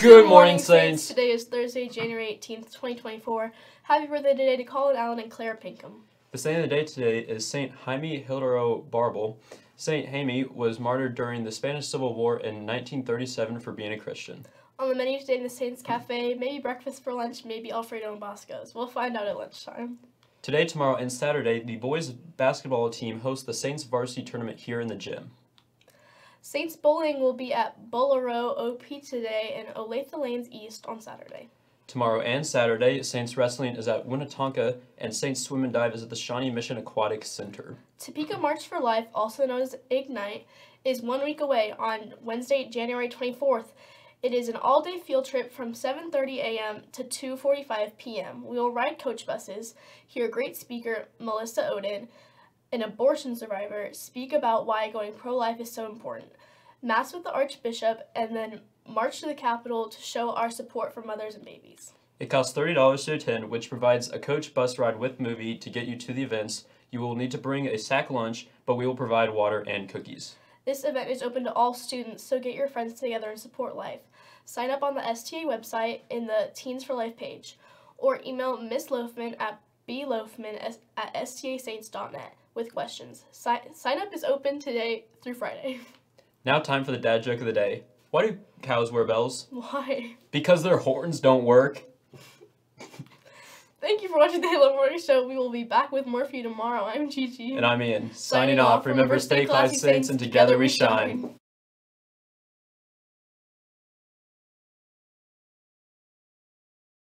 Good morning, Saints. Today is Thursday, January 18th, 2024. Happy birthday today to Colin Allen and Claire Pinkham. The saint of the day today is Saint Jaime Hilario Barbal. Saint Jaime was martyred during the Spanish Civil War in 1937 for being a Christian. On the menu today in the Saints Cafe, maybe breakfast for lunch, maybe Alfredo and Bosco's. We'll find out at lunchtime. Today, tomorrow, and Saturday, the boys basketball team hosts the Saints varsity tournament here in the gym. Saints Bowling will be at Bowlero OP today and Olathe Lanes East on Saturday. Tomorrow and Saturday, Saints Wrestling is at Winnetonka and Saints Swim and Dive is at the Shawnee Mission Aquatic Center. Topeka March for Life, also known as Ignite, is one week away on Wednesday, January 24th. It is an all-day field trip from 7:30 a.m. to 2:45 p.m. We will ride coach buses, hear great speaker Melissa Ohden, an abortion survivor, speak about why going pro-life is so important, mass with the Archbishop, and then march to the Capitol to show our support for mothers and babies. It costs $30 to attend, which provides a coach bus ride with movie to get you to the events. You will need to bring a sack lunch, but we will provide water and cookies. This event is open to all students, so get your friends together and support life. Sign up on the STA website in the Teens for Life page, or email Miss Loafman at bloafman at stasaints.net with questions. Si- sign up is open today through Friday. Now, time for the dad joke of the day. Why do cows wear bells? Why? Because their horns don't work. Thank you for watching the Halo Morning Show. We will be back with more for you tomorrow. I'm Gigi. And I'm Ian. Signing, off. Remember, stay classy, Saints, and together we shine.